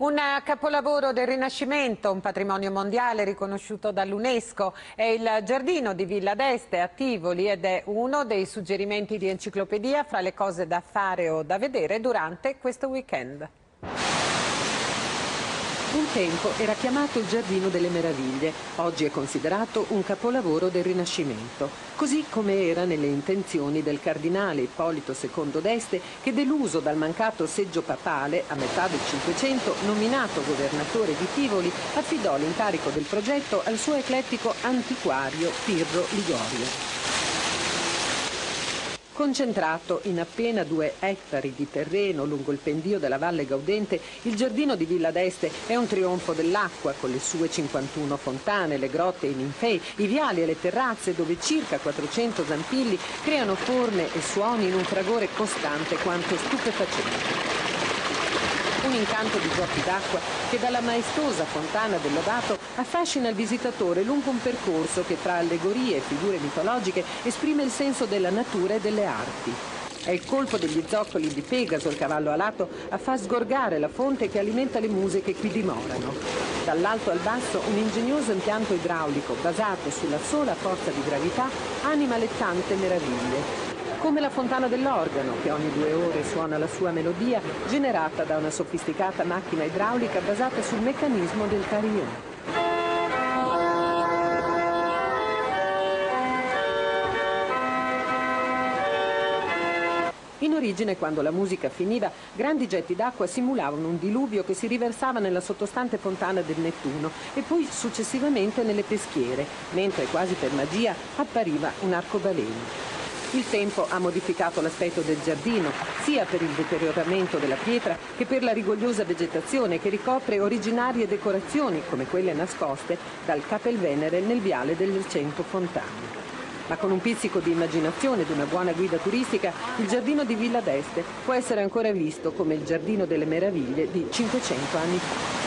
Un capolavoro del Rinascimento, un patrimonio mondiale riconosciuto dall'UNESCO, è il giardino di Villa d'Este a Tivoli ed è uno dei suggerimenti di enciclopedia fra le cose da fare o da vedere durante questo weekend. Un tempo era chiamato il Giardino delle Meraviglie, oggi è considerato un capolavoro del Rinascimento, così come era nelle intenzioni del cardinale Ippolito II d'Este che deluso dal mancato seggio papale a metà del Cinquecento, nominato governatore di Tivoli, affidò l'incarico del progetto al suo eclettico antiquario Pirro Ligorio. Concentrato in appena due ettari di terreno lungo il pendio della Valle Gaudente, il giardino di Villa d'Este è un trionfo dell'acqua con le sue 51 fontane, le grotte e i ninfei, i viali e le terrazze dove circa 400 zampilli creano forme e suoni in un fragore costante quanto stupefacente un incanto di giochi d'acqua che dalla maestosa fontana del Lodato affascina il visitatore lungo un percorso che tra allegorie e figure mitologiche esprime il senso della natura e delle arti. È il colpo degli zoccoli di Pegaso, il cavallo alato, a far sgorgare la fonte che alimenta le muse che qui dimorano. Dall'alto al basso un ingegnoso impianto idraulico basato sulla sola forza di gravità anima le tante meraviglie come la fontana dell'organo, che ogni due ore suona la sua melodia, generata da una sofisticata macchina idraulica basata sul meccanismo del carillon. In origine, quando la musica finiva, grandi getti d'acqua simulavano un diluvio che si riversava nella sottostante fontana del Nettuno e poi successivamente nelle peschiere, mentre quasi per magia appariva un arcobaleno. Il tempo ha modificato l'aspetto del giardino, sia per il deterioramento della pietra che per la rigogliosa vegetazione che ricopre originarie decorazioni, come quelle nascoste dal Capelvenere nel viale del Cento Fontane. Ma con un pizzico di immaginazione ed una buona guida turistica, il giardino di Villa d'Este può essere ancora visto come il giardino delle meraviglie di 500 anni fa.